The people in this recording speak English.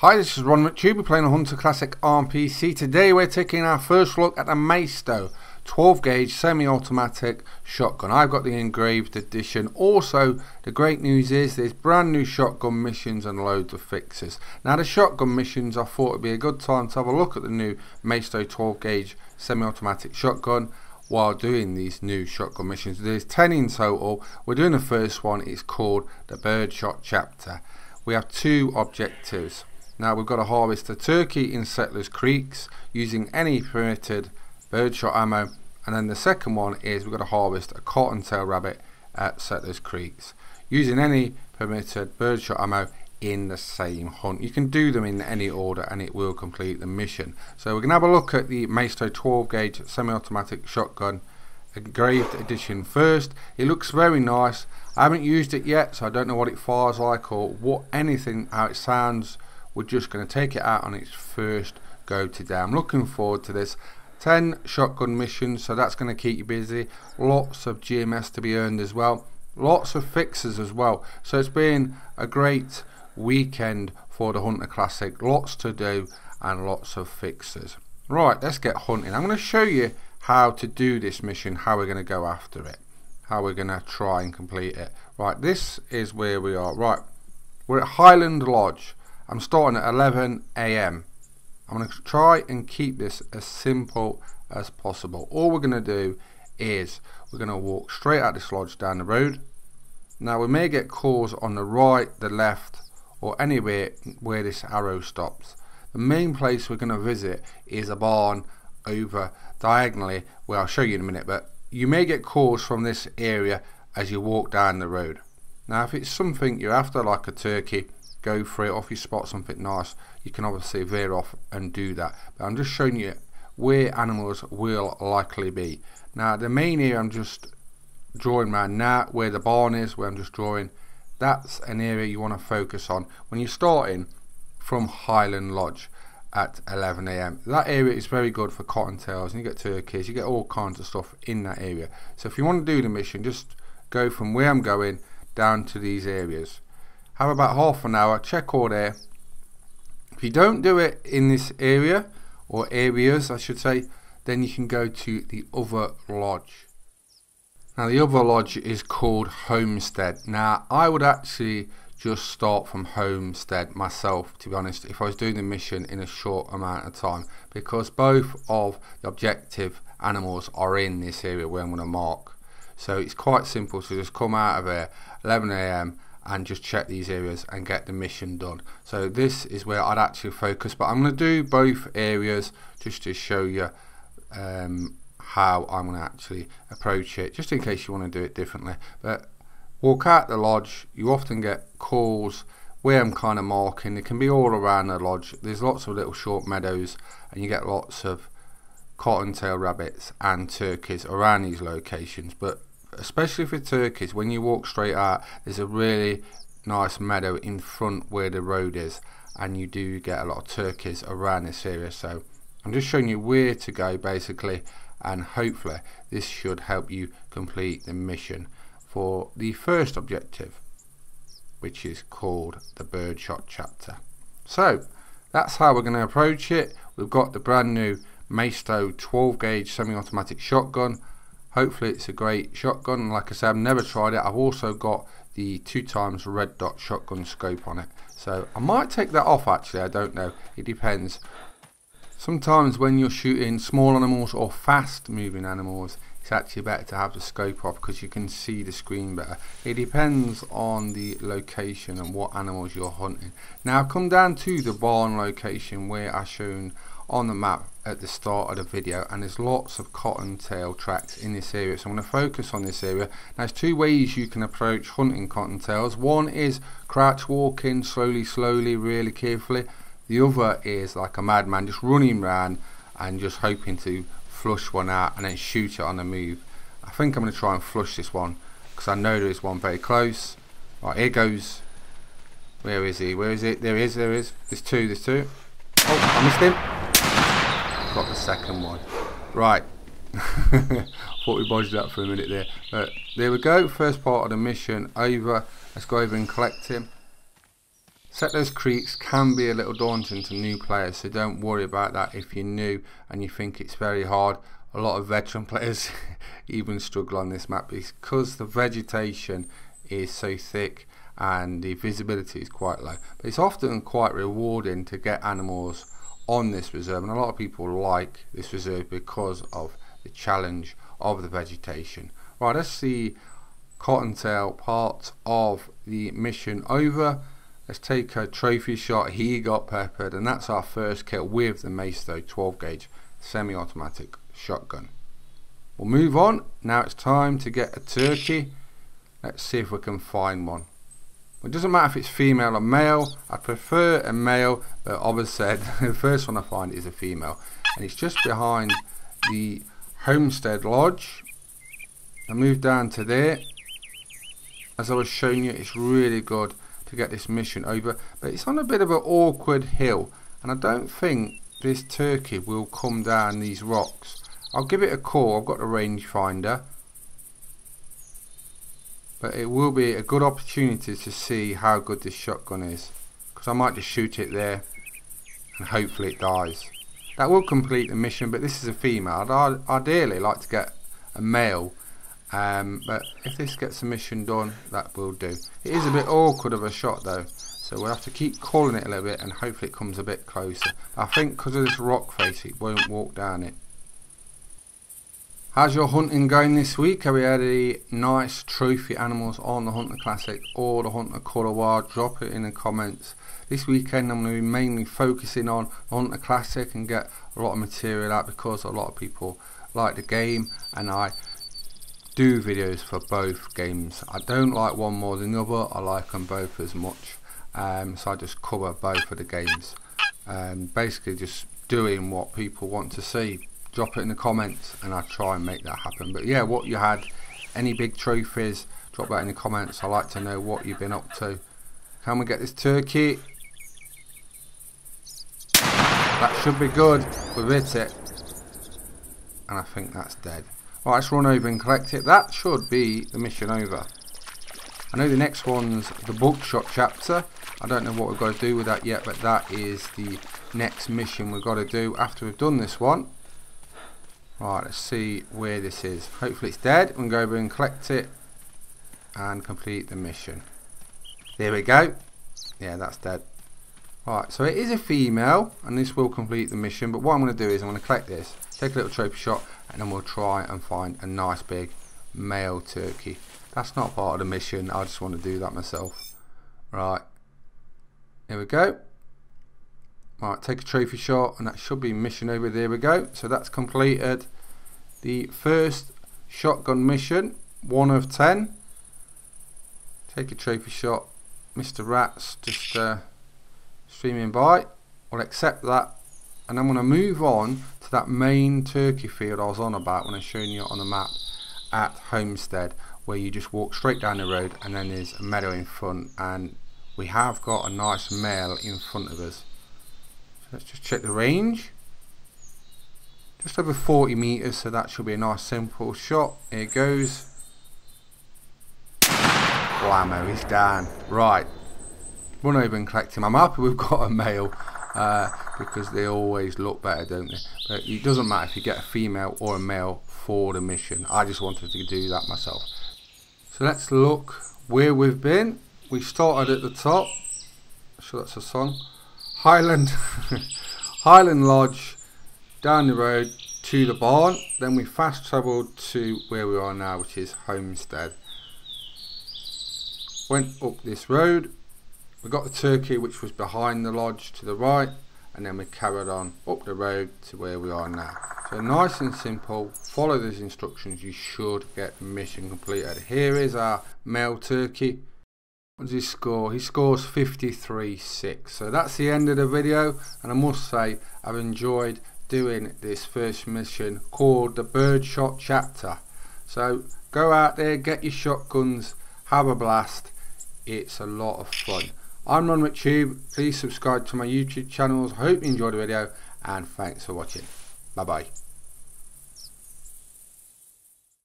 Hi, this is Ron McTube. Playing a Hunter Classic RPC. Today we're taking our first look at the Maisto 12 gauge semi-automatic shotgun. I've got the engraved edition. Also, the great news is there's brand new shotgun missions and loads of fixes. Now the shotgun missions, I thought it'd be a good time to have a look at the new Maisto 12 gauge semi-automatic shotgun while doing these new shotgun missions. There's 10 in total. We're doing the first one. It's called the Birdshot chapter. We have two objectives. Now we've got to harvest a turkey in Settlers Creeks using any permitted birdshot ammo and then the second one is we've got to harvest a cottontail rabbit at Settlers Creeks using any permitted birdshot ammo in the same hunt. You can do them in any order and it will complete the mission. So we're going to have a look at the Maisto 12 gauge semi-automatic shotgun engraved edition first. It looks very nice. I haven't used it yet so I don't know what it fires like or what anything how it sounds we're just going to take it out on its first go today. I'm looking forward to this. 10 shotgun missions, so that's going to keep you busy. Lots of GMS to be earned as well. Lots of fixes as well. So it's been a great weekend for the Hunter Classic. Lots to do and lots of fixes. Right, let's get hunting. I'm going to show you how to do this mission, how we're going to go after it, how we're going to try and complete it. Right, this is where we are. Right, we're at Highland Lodge. I'm starting at 11 a.m. I'm going to try and keep this as simple as possible. All we're going to do is we're going to walk straight out this lodge down the road. Now we may get calls on the right, the left or anywhere where this arrow stops. The main place we're going to visit is a barn over diagonally where I'll show you in a minute but you may get calls from this area as you walk down the road. Now if it's something you're after like a turkey go for it. Or if you spot something nice, you can obviously veer off and do that. But I'm just showing you where animals will likely be. Now the main area I'm just drawing around now, where the barn is, where I'm just drawing, that's an area you want to focus on when you're starting from Highland Lodge at 11am. That area is very good for cottontails and you get turkeys, you get all kinds of stuff in that area. So if you want to do the mission, just go from where I'm going down to these areas have about half an hour, check all there. If you don't do it in this area, or areas I should say, then you can go to the other lodge. Now the other lodge is called Homestead. Now I would actually just start from Homestead myself to be honest if I was doing the mission in a short amount of time because both of the objective animals are in this area where I'm going to mark. So it's quite simple to just come out of here 11am and just check these areas and get the mission done. So this is where I'd actually focus, but I'm going to do both areas just to show you um, how I'm going to actually approach it, just in case you want to do it differently. But walk out the lodge, you often get calls where I'm kind of marking. It can be all around the lodge. There's lots of little short meadows, and you get lots of cottontail rabbits and turkeys around these locations. But especially for turkeys, when you walk straight out, there's a really nice meadow in front where the road is, and you do get a lot of turkeys around this area. So I'm just showing you where to go basically, and hopefully this should help you complete the mission for the first objective, which is called the birdshot chapter. So that's how we're going to approach it. We've got the brand new Maisto 12 gauge semi-automatic shotgun Hopefully it's a great shotgun. Like I said, I've never tried it. I've also got the two times red dot shotgun scope on it. So I might take that off actually, I don't know. It depends. Sometimes when you're shooting small animals or fast moving animals, it's actually better to have the scope off because you can see the screen better. It depends on the location and what animals you're hunting. Now come down to the barn location where I shown on the map at the start of the video and there's lots of cottontail tracks in this area so I'm going to focus on this area now there's two ways you can approach hunting cottontails one is crouch walking slowly slowly really carefully the other is like a madman just running around and just hoping to flush one out and then shoot it on the move I think I'm going to try and flush this one because I know there is one very close right here goes where is he where is it there is there is there's two there's two oh I missed him got the second one. Right. Thought we bodged that for a minute there. But there we go. First part of the mission over. Let's go over and collect him. Settlers Creeks can be a little daunting to new players, so don't worry about that if you're new and you think it's very hard. A lot of veteran players even struggle on this map because the vegetation is so thick and the visibility is quite low. But it's often quite rewarding to get animals on this reserve and a lot of people like this reserve because of the challenge of the vegetation. Right, let's see Cottontail part of the mission over. Let's take a trophy shot. He got peppered, and that's our first kill with the Maisto 12 gauge semi-automatic shotgun. We'll move on. Now it's time to get a turkey. Let's see if we can find one. It doesn't matter if it's female or male. I prefer a male, but obviously the first one I find is a female. And it's just behind the Homestead Lodge. I move down to there. As I was showing you, it's really good get this mission over but it's on a bit of an awkward hill and I don't think this turkey will come down these rocks. I'll give it a call. I've got a rangefinder. But it will be a good opportunity to see how good this shotgun is because I might just shoot it there and hopefully it dies. That will complete the mission but this is a female. I'd ideally like to get a male um, but if this gets a mission done, that will do. It is a bit awkward of a shot though, so we'll have to keep calling it a little bit and hopefully it comes a bit closer. I think because of this rock face, it won't walk down it. How's your hunting going this week? Have we had any nice trophy animals on the Hunter Classic or the Hunter Call of the Wild? Drop it in the comments. This weekend I'm going to be mainly focusing on Hunter Classic and get a lot of material out because a lot of people like the game and I do videos for both games. I don't like one more than the other, I like them both as much. Um, so I just cover both of the games. Um, basically just doing what people want to see. Drop it in the comments and I try and make that happen. But yeah, what you had, any big trophies, drop that in the comments. I like to know what you've been up to. Can we get this turkey? That should be good. We've hit it. And I think that's dead. Right, let's run over and collect it. That should be the mission over. I know the next one's the buckshot chapter. I don't know what we've got to do with that yet, but that is the next mission we've got to do after we've done this one. Right, let's see where this is. Hopefully it's dead. We can go over and collect it and complete the mission. There we go. Yeah, that's dead. Right, so it is a female, and this will complete the mission, but what I'm going to do is I'm going to collect this, take a little trophy shot, and then we'll try and find a nice big male turkey. That's not part of the mission, I just want to do that myself. Right, here we go. Right, take a trophy shot, and that should be mission over there we go. So that's completed the first shotgun mission, one of ten. Take a trophy shot, Mr. Rats, just... Uh, streaming by. I'll accept that and I'm going to move on to that main turkey field I was on about when I showed you on the map at Homestead where you just walk straight down the road and then there's a meadow in front and we have got a nice male in front of us. So let's just check the range. Just over 40 meters so that should be a nice simple shot. Here goes. Blammo, he's down. Right, run over and collect him. I'm happy we've got a male uh, because they always look better, don't they? But it doesn't matter if you get a female or a male for the mission. I just wanted to do that myself. So let's look where we've been. We started at the top. Sure that's a song. Highland, Highland Lodge, down the road to the barn. Then we fast travelled to where we are now, which is Homestead. Went up this road, we got the turkey which was behind the lodge to the right and then we carried on up the road to where we are now. So nice and simple, follow these instructions, you should get mission completed. Here is our male turkey. What does he score? He scores 53.6. So that's the end of the video and I must say I've enjoyed doing this first mission called the birdshot chapter. So go out there, get your shotguns, have a blast. It's a lot of fun. I'm Ron McTube. Please subscribe to my YouTube channels. Hope you enjoyed the video and thanks for watching. Bye bye.